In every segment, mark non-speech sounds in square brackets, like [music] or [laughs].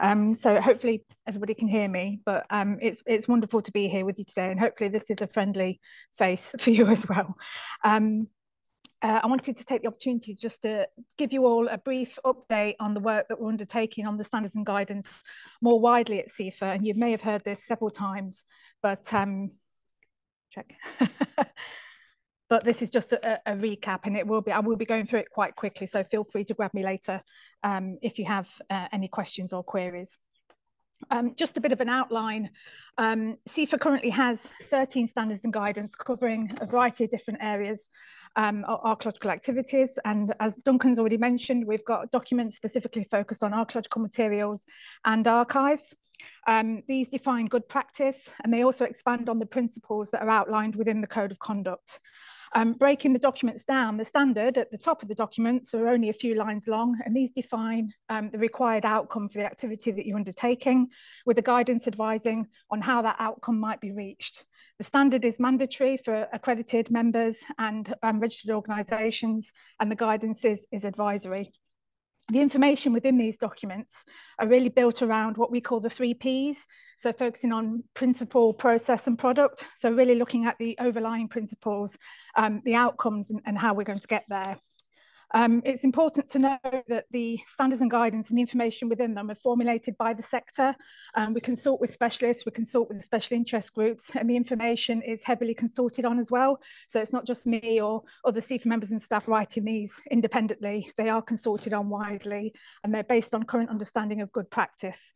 Um, so hopefully everybody can hear me, but um, it's it's wonderful to be here with you today, and hopefully this is a friendly face [laughs] for you as well. Um, uh, I wanted to take the opportunity just to give you all a brief update on the work that we're undertaking on the standards and guidance more widely at CIFA, and you may have heard this several times, but um, check. [laughs] but this is just a, a, recap and it will be, I will be going through it quite quickly. So feel free to grab me later um, if you have uh, any questions or queries. Um, just a bit of an outline. Um, CIFA currently has 13 standards and guidance covering a variety of different areas um, of archaeological activities. And as Duncan's already mentioned, we've got documents specifically focused on archaeological materials and archives. Um, these define good practice and they also expand on the principles that are outlined within the Code of Conduct. Um, breaking the documents down, the standard at the top of the documents are only a few lines long, and these define um, the required outcome for the activity that you're undertaking, with the guidance advising on how that outcome might be reached. The standard is mandatory for accredited members and um, registered organisations, and the guidance is, is advisory the information within these documents are really built around what we call the three Ps. So focusing on principle, process and product. So really looking at the overlying principles, um, the outcomes and, and how we're going to get there. Um, it's important to know that the standards and guidance and the information within them are formulated by the sector. Um, we consult with specialists, we consult with special interest groups, and the information is heavily consulted on as well. So it's not just me or other CIFA members and staff writing these independently. They are consulted on widely, and they're based on current understanding of good practice.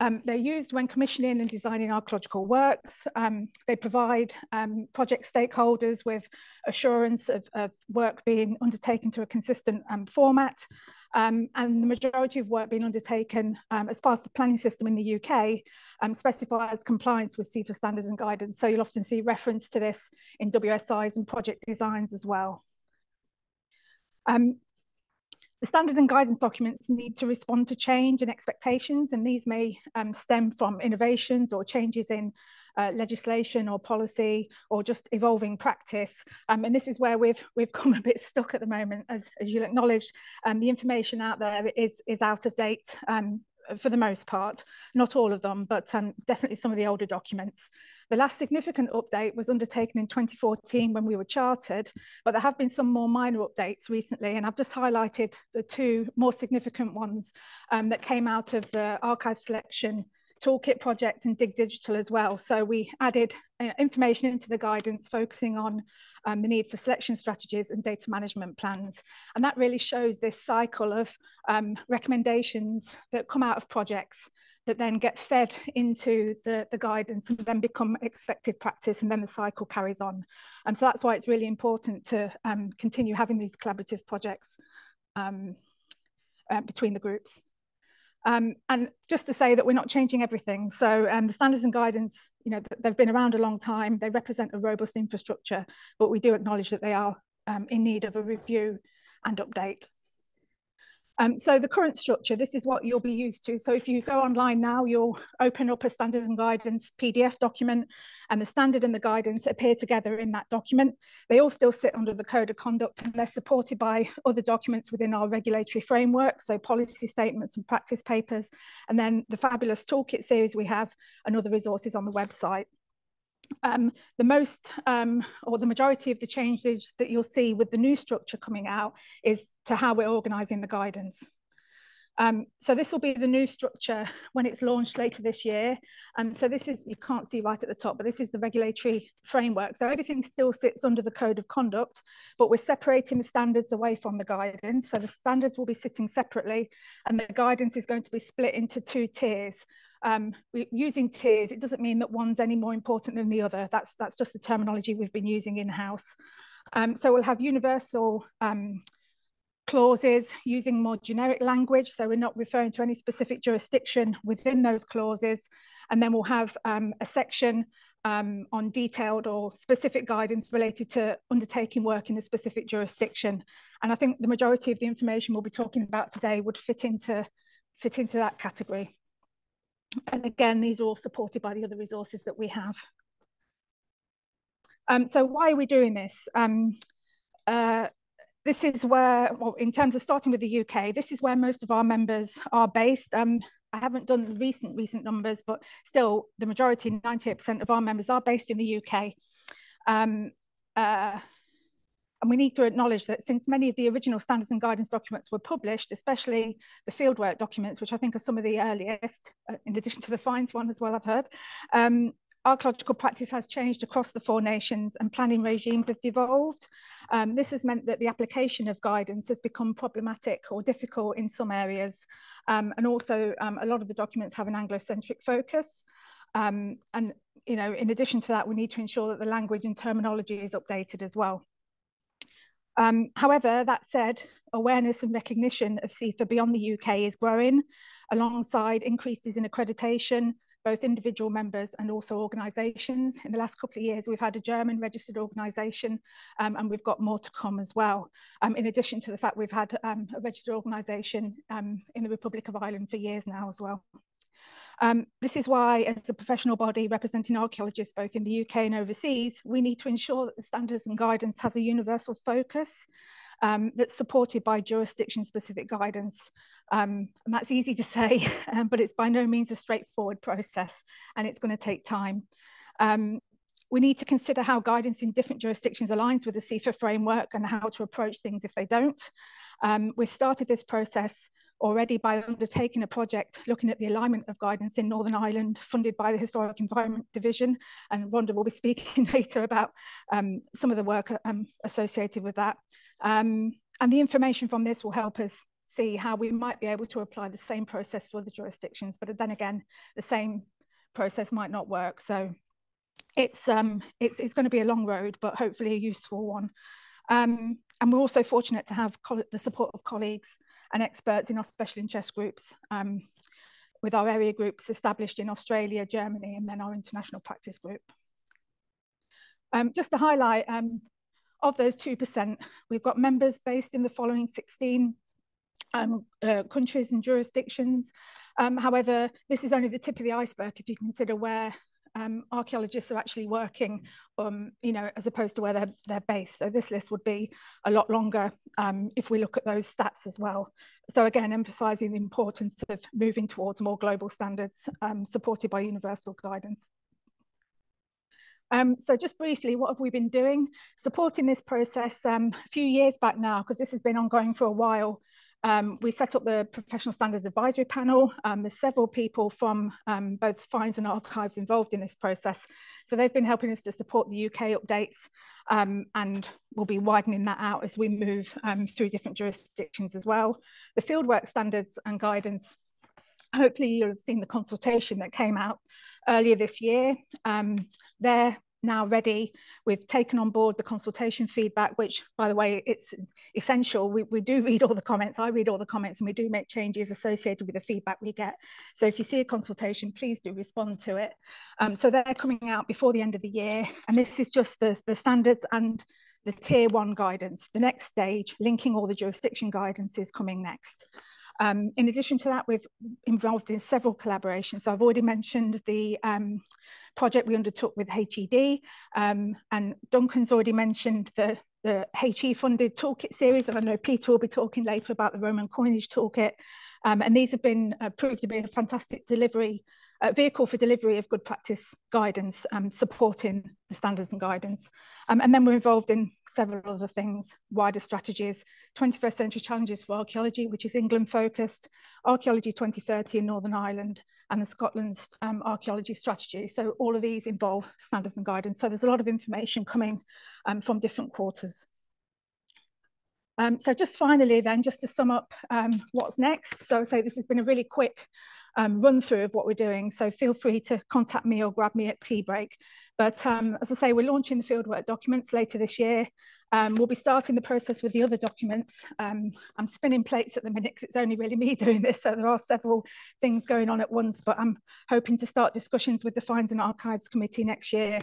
Um, they're used when commissioning and designing archaeological works. Um, they provide um, project stakeholders with assurance of, of, work being undertaken to a consistent um, format. Um, and the majority of work being undertaken um, as part of the planning system in the UK specifies compliance with CIFA standards and guidance. So you'll often see reference to this in WSIs and project designs as well. Um, the standard and guidance documents need to respond to change and expectations, and these may um, stem from innovations or changes in uh, legislation or policy or just evolving practice. Um, and this is where we've we've [laughs] come a bit stuck at the moment, as, as you'll acknowledge, um, the information out there is, is out of date um, for the most part, not all of them, but um, definitely some of the older documents. The last significant update was undertaken in 2014 when we were chartered, but there have been some more minor updates recently, and I've just highlighted the two more significant ones um, that came out of the archive selection toolkit project and dig digital as well so we added uh, information into the guidance focusing on um, the need for selection strategies and data management plans. And that really shows this cycle of um, recommendations that come out of projects that then get fed into the, the guidance and then become expected practice and then the cycle carries on. And so that's why it's really important to um, continue having these collaborative projects um, uh, between the groups. Um, and just to say that we're not changing everything. So um, the standards and guidance, you know, they've been around a long time. They represent a robust infrastructure, but we do acknowledge that they are um, in need of a review and update. Um, so the current structure, this is what you'll be used to. So if you go online now, you'll open up a standard and guidance PDF document and the standard and the guidance appear together in that document. They all still sit under the code of conduct and they're supported by other documents within our regulatory framework. So policy statements and practice papers, and then the fabulous toolkit series we have and other resources on the website. Um, the most um, or the majority of the changes that you'll see with the new structure coming out is to how we're organising the guidance. Um, so this will be the new structure when it's launched later this year. Um, so this is, you can't see right at the top, but this is the regulatory framework. So everything still sits under the code of conduct, but we're separating the standards away from the guidance. So the standards will be sitting separately and the guidance is going to be split into two tiers. Um, using tiers, it doesn't mean that one's any more important than the other. That's, that's just the terminology we've been using in-house. Um, so we'll have universal um, clauses using more generic language. So we're not referring to any specific jurisdiction within those clauses. And then we'll have um, a section um, on detailed or specific guidance related to undertaking work in a specific jurisdiction. And I think the majority of the information we'll be talking about today would fit into, fit into that category. And again, these are all supported by the other resources that we have. Um, so why are we doing this? Um, uh, this is where, well, in terms of starting with the UK, this is where most of our members are based. Um, I haven't done recent recent numbers, but still the majority, 98% of our members are based in the UK. Um, uh, and we need to acknowledge that since many of the original standards and guidance documents were published, especially the fieldwork documents, which I think are some of the earliest, uh, in addition to the finds one as well, I've heard, um, archaeological practice has changed across the four nations and planning regimes have devolved. Um, this has meant that the application of guidance has become problematic or difficult in some areas. Um, and also um, a lot of the documents have an Anglo-centric focus. Um, and, you know, in addition to that, we need to ensure that the language and terminology is updated as well. Um, however, that said, awareness and recognition of CIFA beyond the UK is growing alongside increases in accreditation, both individual members and also organisations. In the last couple of years, we've had a German registered organisation um, and we've got more to come as well. Um, in addition to the fact we've had um, a registered organisation um, in the Republic of Ireland for years now as well. Um, this is why, as a professional body representing archaeologists both in the UK and overseas, we need to ensure that the standards and guidance has a universal focus um, that's supported by jurisdiction-specific guidance. Um, and that's easy to say, [laughs] um, but it's by no means a straightforward process and it's going to take time. Um, we need to consider how guidance in different jurisdictions aligns with the CIFA framework and how to approach things if they don't. Um, we've started this process already by undertaking a project looking at the alignment of guidance in Northern Ireland funded by the Historic Environment Division and Rhonda will be speaking [laughs] later about um, some of the work um, associated with that. Um, and the information from this will help us see how we might be able to apply the same process for the jurisdictions, but then again, the same process might not work. So it's, um, it's, it's going to be a long road, but hopefully a useful one. Um, and we're also fortunate to have the support of colleagues and experts in our special interest groups um, with our area groups established in Australia, Germany, and then our international practice group. Um, just to highlight, um, of those 2%, we've got members based in the following 16 um, uh, countries and jurisdictions. Um, however, this is only the tip of the iceberg if you consider where um, archaeologists are actually working, um, you know, as opposed to where they're, they're based. So this list would be a lot longer um, if we look at those stats as well. So again, emphasising the importance of moving towards more global standards um, supported by universal guidance. Um, so just briefly, what have we been doing? Supporting this process um, a few years back now, because this has been ongoing for a while. Um, we set up the Professional Standards Advisory Panel. Um, there's several people from um, both finds and archives involved in this process. So they've been helping us to support the UK updates um, and we'll be widening that out as we move through different jurisdictions as well. The fieldwork standards and guidance hopefully you'll have seen the consultation that came out earlier this year. Um, they're now ready. We've taken on board the consultation feedback, which, by the way, it's essential. We, we do read all the comments. I read all the comments and we do make changes associated with the feedback we get. So if you see a consultation, please do respond to it. Um, so they're coming out before the end of the year. And this is just the, the standards and the tier one guidance. The next stage, linking all the jurisdiction guidance is coming next. Um, in addition to that, we've involved in several collaborations. So I've already mentioned the um, project we undertook with HED, um, and Duncan's already mentioned the, the HE funded toolkit series, and I know Peter will be talking later about the Roman coinage toolkit. Um, and these have been uh, proved to be a fantastic delivery vehicle for delivery of good practice guidance, um, supporting the standards and guidance. Um, and then we're involved in several other things, wider strategies, 21st century challenges for archaeology, which is England focused, Archaeology 2030 in Northern Ireland, and the Scotland's um, archaeology strategy. So all of these involve standards and guidance. So there's a lot of information coming um, from different quarters. Um, so just finally then, just to sum up um, what's next. So say this has been a really quick um, run through of what we're doing. So feel free to contact me or grab me at tea break. But um, as I say, we're launching the fieldwork documents later this year. Um, we'll be starting the process with the other documents. Um, I'm spinning plates at the minute because it's only really me [laughs] doing this. So there are several things going on at once, but I'm hoping to start discussions with the Finds and Archives Committee next year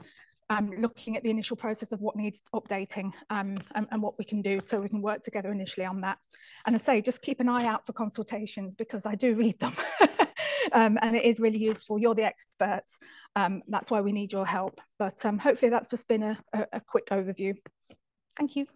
um, looking at the initial process of what needs updating um, and, and, what we can do so we can work together initially on that. And I say, just keep an eye out for consultations because I do read them [laughs] um, and it is really useful. You're the experts. Um, that's why we need your help. But um, hopefully that's just been a, a, a quick overview. Thank you.